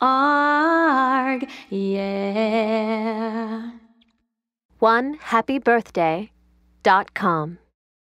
arg, yeah. One happy birthday dot com.